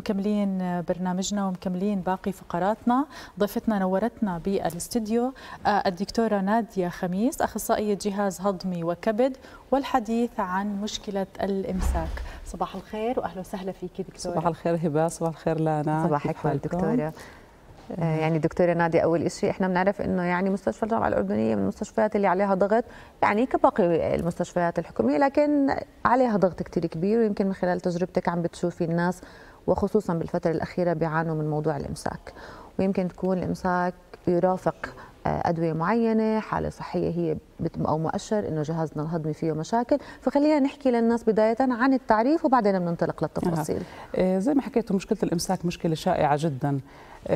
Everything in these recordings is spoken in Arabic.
مكملين برنامجنا ومكملين باقي فقراتنا. ضيفتنا نورتنا بالاستديو الدكتورة نادية خميس أخصائية جهاز هضمي وكبد والحديث عن مشكلة الإمساك. صباح الخير وأهلا وسهلا فيك دكتورة. صباح الخير هبة صباح الخير لانا. صباحك خير دكتورة. يعني دكتورة نادية أول شيء إحنا بنعرف إنه يعني مستشفى الجامعة الأردنية من المستشفيات اللي عليها ضغط يعني كباقي المستشفيات الحكومية لكن عليها ضغط كتير كبير ويمكن من خلال تجربتك عم بتشوفي الناس وخصوصا بالفترة الأخيرة بيعانوا من موضوع الإمساك. ويمكن تكون الإمساك يرافق أدوية معينة حالة صحية هي أو مؤشر إنه جهازنا الهضمي فيه مشاكل. فخلينا نحكي للناس بداية عن التعريف وبعدين بننطلق للتفاصيل. أه. زي ما حكيت مشكلة الإمساك مشكلة شائعة جدا.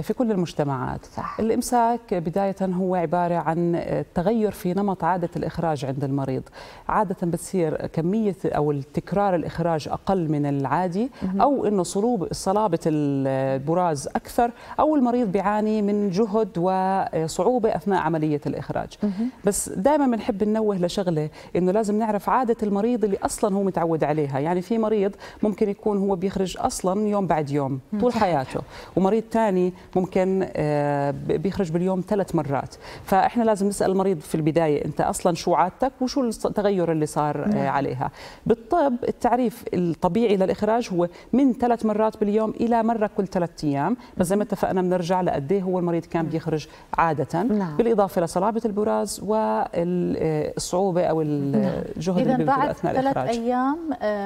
في كل المجتمعات. صح. الإمساك بداية هو عبارة عن تغير في نمط عادة الإخراج عند المريض. عادة بتصير كمية أو التكرار الإخراج أقل من العادي أو أنه صلوب صلابة البراز أكثر أو المريض بيعاني من جهد وصعوبة أثناء عملية الإخراج. بس دائما بنحب ننوه لشغلة أنه لازم نعرف عادة المريض اللي أصلا هو متعود عليها. يعني في مريض ممكن يكون هو بيخرج أصلا يوم بعد يوم طول حياته ومريض ثاني ممكن بيخرج باليوم ثلاث مرات. فإحنا لازم نسأل المريض في البداية أنت أصلا شو عادتك وشو التغير اللي صار نعم. عليها. بالطب التعريف الطبيعي للإخراج هو من ثلاث مرات باليوم إلى مرة كل ثلاث أيام. بس زي ما اتفقنا بنرجع لقد هو المريض كان بيخرج عادة. نعم. بالإضافة لصلابة البراز والصعوبه أو الجهد إذا اللي بعد أثناء ثلاث أيام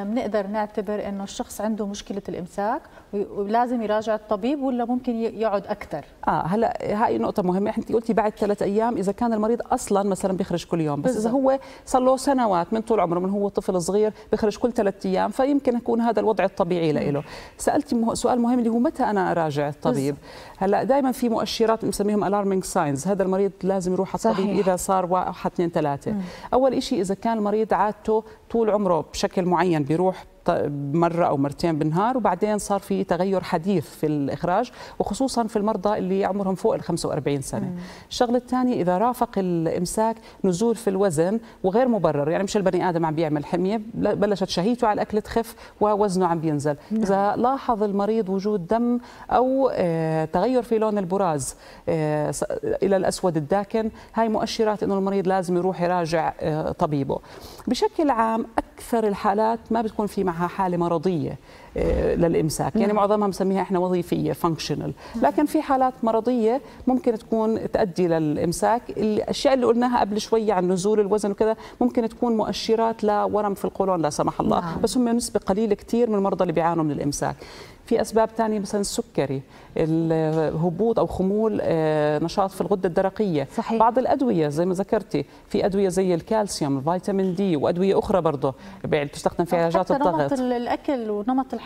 بنقدر نعتبر إنه الشخص عنده مشكلة الإمساك ولازم يراجع الطبيب ولا ممكن يقعد أكثر. آه هلا هاي نقطة مهمة. انت قلتي بعد ثلاث أيام إذا كان المريض أصلا مثلا بيخرج كل يوم بس بالزبط. اذا هو صار له سنوات من طول عمره من هو طفل صغير بيخرج كل ثلاث أيام فيمكن يكون هذا الوضع الطبيعي له. سألتي سؤال مهم اللي هو متى أنا أراجع الطبيب؟ بالزبط. هلا دائما في مؤشرات بنسميهم ال alarming signs هذا المريض لازم يروح على الطبيب إذا صار واحد اثنين ثلاثة. أول شيء إذا كان المريض عادته طول عمره بشكل معين بيروح مرة أو مرتين بالنهار وبعدين صار في تغير حديث في الإخراج وخصوصا في المرضى اللي عمرهم فوق ال 45 سنة مم. الشغلة الثانية إذا رافق الإمساك نزول في الوزن وغير مبرر يعني مش البني آدم عم بيعمل حمية بلشت شهيته على الأكل تخف ووزنه عم بينزل مم. إذا لاحظ المريض وجود دم أو آه تغير في لون البراز آه إلى الأسود الداكن هاي مؤشرات إنه المريض لازم يروح يراجع آه طبيبه بشكل عام أكثر الحالات ما بتكون في معها حالة مرضية. للإمساك. يعني معظمها بنسميها إحنا وظيفية functional لكن في حالات مرضية ممكن تكون تؤدي للإمساك. الأشياء اللي قلناها قبل شوية عن نزول الوزن وكذا ممكن تكون مؤشرات لورم في القولون لا سمح الله. نعم. بس هم نسبة قليلة كثير من المرضى اللي بيعانوا من الإمساك. في أسباب ثانية مثلا السكري الهبوط أو خمول نشاط في الغدة الدرقية. صحيح. بعض الأدوية زي ما ذكرتي في أدوية زي الكالسيوم الفيتامين D وأدوية أخرى برضه. تستخدم في علاجات الضغط. نمط الأكل ونمط الحياة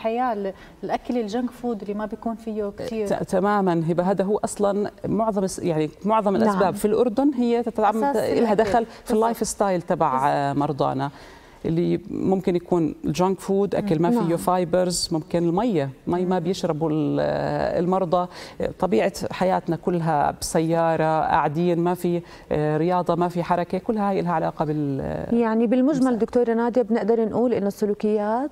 الأكل ال junk food اللي ما بيكون فيه كثير. تماما هبه هذا هو أصلا معظم يعني معظم الأسباب نعم. في الأردن هي تتعامل لها دخل في ال lifestyle تبع مرضانا. اللي ممكن يكون ال junk food أكل ما فيه نعم. fibers ممكن المية. مي ما بيشربوا المرضى. طبيعة حياتنا كلها بسيارة قاعدين ما في رياضة ما في حركة كلها هاي لها علاقة بال يعني بالمجمل دكتورة نادية بنقدر نقول إنه السلوكيات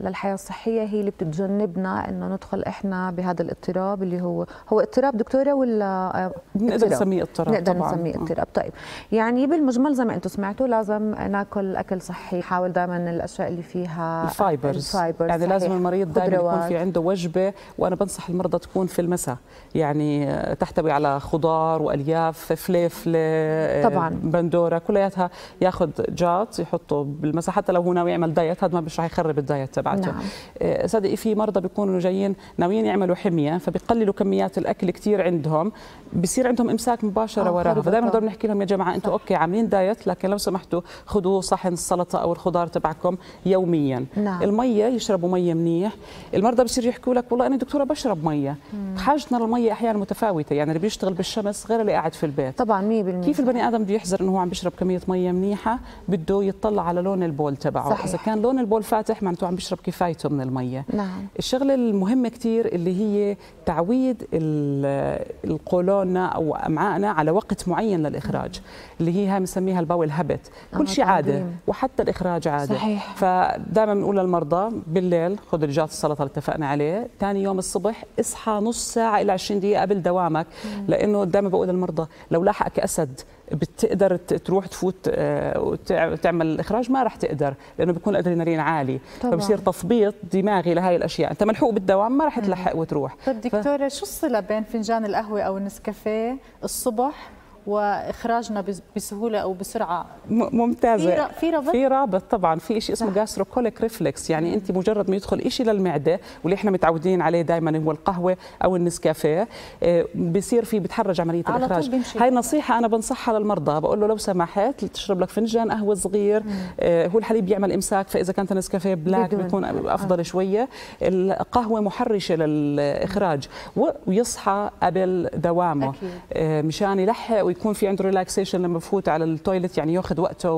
للحياة الصحية هي اللي بتتجنبنا إنه ندخل إحنا بهذا الاضطراب اللي هو هو اضطراب دكتورة ولا نقدر نسميه اضطراب نقدر نسميه اضطراب. طيب يعني بالمجمل زي ما أنتم سمعتوا لازم ناكل أكل صحي. صحي يحاول دائما الأشياء اللي فيها ال fibers, ال fibers يعني صحيح. لازم المريض دائما يكون في عنده وجبة وأنا بنصح المرضى تكون في المساء. يعني تحتوي على خضار وألياف فليفله طبعا. بندورة كلياتها ياخذ جات يحطه بالمساء. حتى لو هو ناوي يعمل diet هذا ما مش رح يخرب ال diet تبعته. نعم. صدقي في مرضى بيكونوا جايين ناويين يعملوا حمية فبيقللوا كميات الأكل كثير عندهم. بصير عندهم إمساك مباشرة آه وراها. فدائما نقدر نحكي لهم يا جماعة أنتم okay عاملين diet لكن لو سمحتوا خذوا صحن السلطه أو الخضار تبعكم يوميا. نعم. المية يشربوا مية منيح. المرضى بصير يحكوا لك والله أنا دكتورة بشرب مية. حاجتنا للمية أحيانا متفاوتة يعني اللي بيشتغل بالشمس غير اللي قاعد في البيت. طبعا 100% كيف البني آدم بده يحذر إنه هو عم بيشرب كمية مية منيحة؟ بده يطلع على لون البول تبعه. صحيح. إذا كان لون البول فاتح معناته عم بيشرب كفايته من المية. نعم. الشغلة المهمة كثير اللي هي تعويد القولوننا أو امعائنا على وقت معين للإخراج اللي هي هاي بنسميها الباول هابت كل شيء عادة. وحتى الإخراج عادي صحيح. فدائما بنقول للمرضى بالليل خذ رجات السلطه اللي اتفقنا عليه ثاني يوم الصبح اصحى نص ساعة إلى 20 دقيقة قبل دوامك لأنه دائما بقول للمرضى لو لاحقك أسد بتقدر تروح تفوت آه، وتعمل الاخراج ما راح تقدر لأنه بيكون الأدرينالين عالي. طبعا. فبصير تثبيط دماغي لهي الأشياء. أنت ملحوق بالدوام ما راح تلحق وتروح. طيب دكتورة ف... شو الصلة بين فنجان القهوة أو النسكافيه الصبح وإخراجنا بسهولة أو بسرعة. ممتازة. في رابط؟ في رابط طبعا في شيء اسمه gastrocolic reflex يعني أنت مجرد ما يدخل شيء للمعدة واللي إحنا متعودين عليه دائما هو القهوة أو النسكافيه آه، بصير في بتحرض عملية على الإخراج. هاي نصيحة أنا بنصحها للمرضى. بقول له لو سمحت تشرب لك فنجان قهوة صغير. آه، هو الحليب بيعمل إمساك فإذا كانت النسكافيه black بيكون أفضل آه. شوية. القهوة محرشة للإخراج. ويصحى قبل دوامه. أكيد. آه، مشان يلحق ويكون في عنده relaxation لما بفوت على ال toilet يعني ياخذ وقته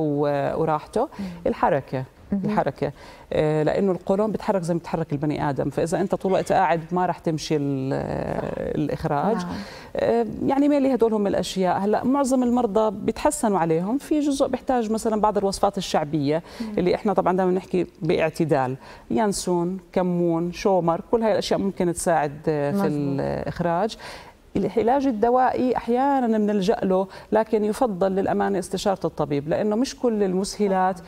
وراحته. الحركة الحركة. آه، لأنه القولون بيتحرك زي ما بيتحرك البني آدم. فإذا أنت طول الوقت قاعد ما راح تمشي الإخراج. نعم. آه، يعني مالي هدول هم الأشياء. هلأ معظم المرضى بيتحسنوا عليهم. في جزء بيحتاج مثلا بعض الوصفات الشعبية اللي إحنا طبعا دائما نحكي باعتدال. ينسون كمون شومر كل هاي الأشياء ممكن تساعد في الإخراج. العلاج الدوائي أحيانا بنلجأ له لكن يفضل للأمانة استشارة الطبيب لأنه مش كل المسهلات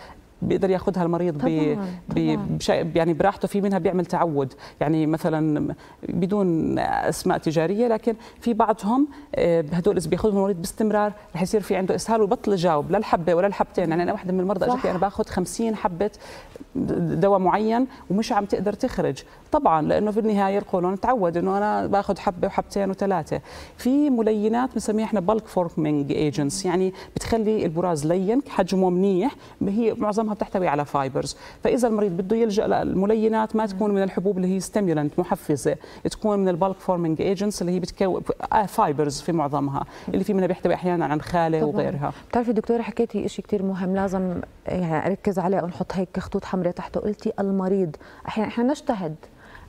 بيقدر ياخذها المريض طبعاً ب... يعني براحته في منها بيعمل تعود. يعني مثلا بدون أسماء تجارية لكن في بعضهم آه، هدول إذا بياخذهم المريض باستمرار رح يصير في عنده إسهال وبطل يجاوب لا الحبة ولا الحبتين. يعني أنا واحدة من المرضى أجت أنا باخذ 50 حبة دواء معين ومش عم تقدر تخرج. طبعا لأنه في النهاية القولون تعود إنه أنا باخذ حبة وحبتين وثلاثة. في ملينات بنسميها إحنا bulk forming agents يعني بتخلي البراز لين حجمه منيح هي معظمها بتحتوي على fibers. فإذا المريض بده يلجأ للملينات ما تكون من الحبوب اللي هي stimulant محفزة. تكون من ال bulk forming agents اللي هي بتكون fibers في معظمها اللي في منها بيحتوي أحيانا على نخالة وغيرها. بتعرفي دكتورة حكيتي شيء كثير مهم لازم يعني أركز عليه ونحط هيك خطوط حمراء تحته. قلتي المريض أحيانا إحنا نجتهد.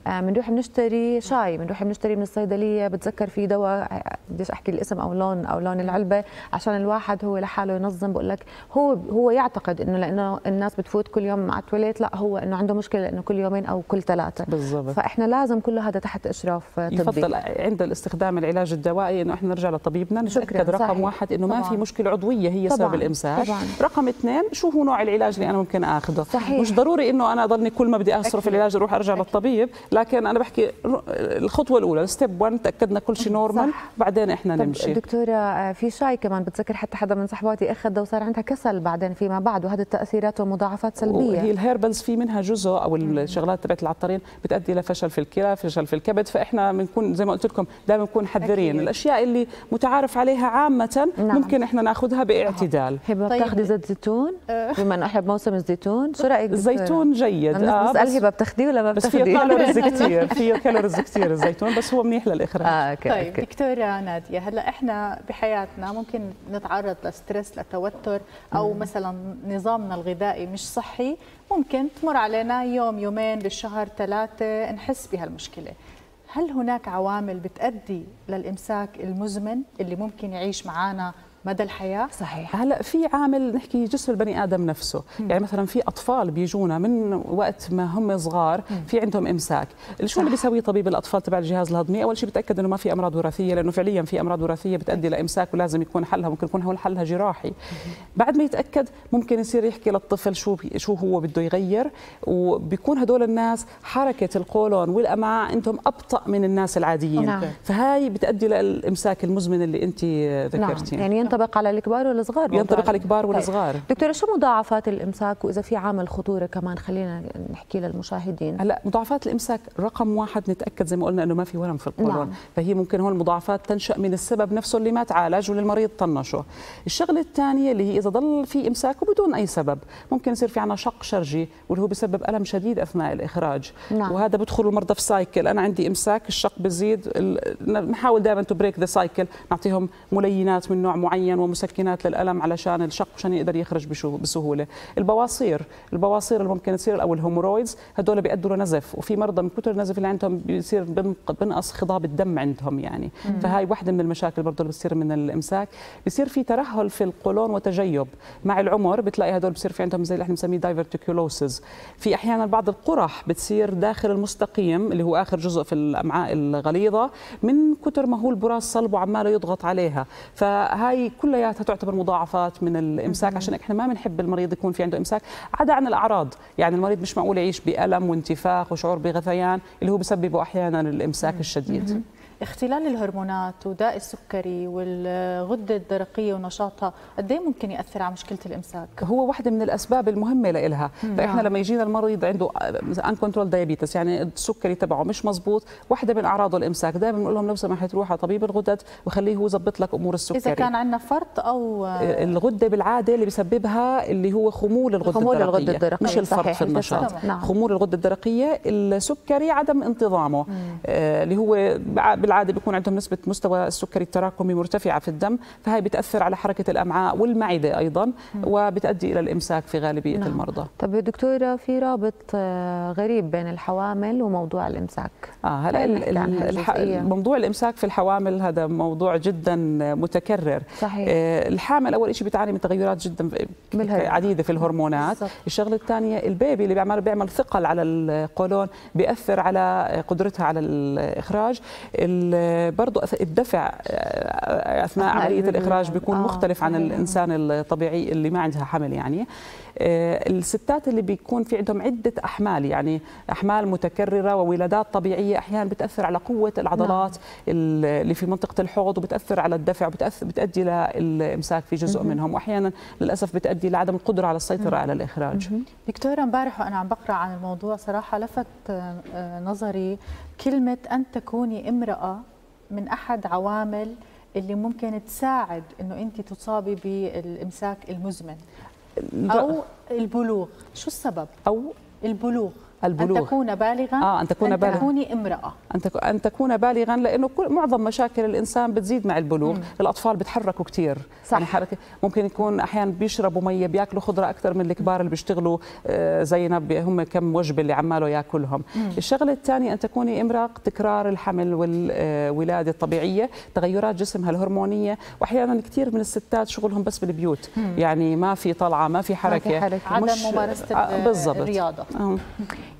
بنروح آه، بنشتري شاي بنروح بنشتري من الصيدلية بتذكر في دواء بديش أحكي الاسم أو لون أو لون العلبة عشان الواحد هو لحاله ينظم بقول لك هو هو يعتقد إنه لأنه الناس بتفوت كل يوم على التواليت لا هو إنه عنده مشكلة لأنه كل يومين أو كل ثلاثة بالضبط فإحنا لازم كل هذا تحت إشراف طبي يفضل عند الاستخدام العلاج الدوائي إنه إحنا نرجع لطبيبنا نتأكد رقم صحيح. واحد إنه ما في مشكلة عضوية هي طبعاً. سبب الإمساك طبعاً. رقم اثنين شو هو نوع العلاج اللي أنا ممكن اخذه صحيح. مش ضروري إنه أنا أضلني كل ما بدي اصرف العلاج أروح أرجع أكيد. للطبيب لكن أنا بحكي الخطوة الأولى step 1 تأكدنا كل شيء normal بعدين إحنا نمشي. دكتورة آه، في شاي كمان بتذكر حتى حدا من صحباتي أخذ وصار عندها كسل بعدين فيما بعد وهذه التأثيرات ومضاعفات سلبية. هي ال herbals في منها جزء أو الشغلات تبعت العطارين بتؤدي لفشل في الكلى فشل في الكبد فإحنا بنكون زي ما قلت لكم دائما نكون حذرين. الأشياء اللي متعارف عليها عامة نعم. ممكن إحنا ناخذها بإعتدال. هبه طيب. بتاخذي زيت زيتون؟ آه. بما إنه إحنا بموسم الزيتون شو رأيك الزيتون جيد. آه بس هبه بتاخذيه ولا ما بتاخذيه calories كثير فيه calories كثير الزيتون بس هو منيح للإخراج آه، okay. طيب okay. دكتورة نادية هلأ إحنا بحياتنا ممكن نتعرض ل stress لتوتر أو مم. مثلا نظامنا الغذائي مش صحي ممكن تمر علينا يوم يومين بالشهر ثلاثة نحس بهالمشكلة هل هناك عوامل بتأدي للإمساك المزمن اللي ممكن يعيش معنا مدى الحياة؟ صحيح. هلأ في عامل نحكي جسم البني آدم نفسه. مم. يعني مثلا في أطفال بيجونا من وقت ما هم صغار في عندهم إمساك. شو اللي بيسويه طبيب الأطفال تبع الجهاز الهضمي؟ أول شيء بتأكد إنه ما في أمراض وراثية لأنه فعليا في أمراض وراثية بتؤدي لإمساك ولازم يكون حلها ممكن يكون هو حلها جراحي. بعد ما يتأكد ممكن يصير يحكي للطفل شو شو هو بده يغير وبيكون هدول الناس حركة القولون والأمعاء عندهم أبطأ من الناس العاديين. نعم. فهاي بتؤدي للإمساك المزمن اللي انت ذكرتيه نعم. يعني ينطبق على الكبار والصغار. ينطبق على الكبار طيب. والصغار. دكتورة شو مضاعفات الإمساك؟ وإذا في عامل خطورة كمان خلينا نحكي للمشاهدين. هلا مضاعفات الإمساك رقم واحد نتأكد زي ما قلنا إنه ما في ورم في القولون. نعم. فهي ممكن هون المضاعفات تنشأ من السبب نفسه اللي ما تعالج وللمريض طنشه. الشغلة الثانية اللي هي إذا ضل في إمساك وبدون أي سبب ممكن يصير في عنا شق شرجي واللي هو بسبب ألم شديد أثناء الإخراج. نعم. وهذا بدخل المرضى في cycle أنا عندي إمساك الشق بزيد نحاول دائما to break the cycle نعطيهم ملينات من نوع معين. معين ومسكنات للألم علشان الشق عشان يقدر يخرج بسهولة. البواصير. البواصير اللي ممكن تصير أو ال hemorrhoids هدول بيؤدوا لنزف. وفي مرضى من كثر النزف اللي عندهم بيصير بنقص خضاب الدم عندهم يعني. مم. فهاي واحدة من المشاكل برضه اللي بتصير من الإمساك. بيصير في ترهل في القولون وتجيب. مع العمر بتلاقي هدول بصير في عندهم زي اللي إحنا بنسميه diverticulosis في أحيانا بعض القرح بتصير داخل المستقيم اللي هو آخر جزء في الأمعاء الغليظة من كثر ما هو البراز صلب وعماله يضغط عليها. فهاي كلياتها تعتبر مضاعفات من الإمساك عشان إحنا ما بنحب المريض يكون في عنده إمساك. عدا عن الأعراض يعني المريض مش معقول يعيش بألم وانتفاخ وشعور بغثيان اللي هو بسببه أحيانا الإمساك الشديد. اختلال الهرمونات وداء السكري والغدة الدرقية ونشاطها قد إيه ممكن يأثر على مشكلة الإمساك؟ هو واحدة من الأسباب المهمة لها فإحنا لما يجينا المريض عنده uncontrolled diabetes يعني السكري تبعه مش مزبوط واحدة من أعراضه الإمساك دائما بنقول لهم لو سمحت روح على طبيب الغدد وخليه هو يظبط لك أمور السكري. إذا كان عندنا فرط أو الغدة بالعادة اللي بسببها اللي هو خمول الغدة خمول الدرقيه, الغدة الدرقية. مش الفرط في النشاط. نعم. خمول الغدة الدرقية السكري عدم انتظامه. آه اللي هو بالعادة بيكون عندهم نسبة مستوى السكري التراكمي مرتفعة في الدم فهي بتأثر على حركة الأمعاء والمعدة أيضا وبتؤدي إلى الإمساك في غالبية نعم. المرضى. طب دكتورة في رابط آه، غريب بين الحوامل وموضوع الإمساك. آه هلا الح... موضوع الإمساك في الحوامل هذا موضوع جدا متكرر. صحيح. آه الحامل أول شيء بتعاني من تغيرات جدا عديدة في الهرمونات. بالزبط. الشغلة الثانية البيبي اللي بيعمل بيعمل ثقل على القولون بيأثر على قدرتها على الإخراج. برضه برضه الدفع آه، أثناء عملية الإخراج بيكون آه. مختلف عن الإنسان الطبيعي اللي ما عندها حمل يعني. آه، الستات اللي بيكون في عندهم عدة أحمال يعني أحمال متكررة وولادات طبيعية أحيانا بتأثر على قوة العضلات نعم. اللي في منطقة الحوض وبتأثر على الدفع بتؤدي للامساك في جزء منهم. واحيانا للأسف بتؤدي لعدم القدرة على السيطرة على الإخراج. دكتورة امبارح وأنا عم بقرأ عن الموضوع صراحة لفت نظري كلمة أن تكوني امرأة من أحد عوامل اللي ممكن تساعد إنه أنت تصابي بالإمساك المزمن. أو البلوغ. شو السبب؟ أو البلوغ. البلوغ أن تكون بالغا آه أن تكون أن بالغا تكوني امرأة أن, تك... أن تكون بالغا لأنه كل معظم مشاكل الإنسان بتزيد مع البلوغ مم. الأطفال بتحركوا كثير صح. يعني حركة ممكن يكون أحيانا بيشربوا مية بياكلوا خضرة أكثر من الكبار اللي بيشتغلوا آه زينا هم كم وجبة اللي عماله يأكلهم مم. الشغلة الثانية أن تكوني امرأة تكرار الحمل والولادة الطبيعية تغيرات جسمها الهرمونية وأحيانا كثير من الستات شغلهم بس بالبيوت مم. يعني ما في طلعة ما في حركة, ما في حركة. عدم ممارسة آه الرياضة آه.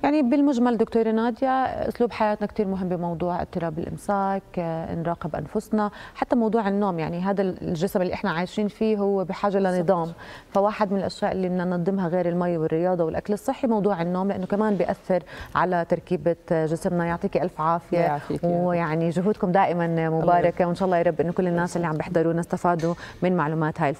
يعني بالمجمل دكتورة نادية أسلوب حياتنا كثير مهم بموضوع اضطراب الإمساك نراقب أنفسنا حتى موضوع النوم يعني هذا الجسم اللي إحنا عايشين فيه هو بحاجة لنظام. فواحد من الأشياء اللي بدنا ننظمها غير المي والرياضة والأكل الصحي موضوع النوم لأنه كمان بيأثر على تركيبة جسمنا. يعطيك ألف عافية. ويعني جهودكم دائما مباركة وإن شاء الله يا رب إنه كل الناس اللي عم بيحضرونا استفادوا من معلومات هاي الفقرة.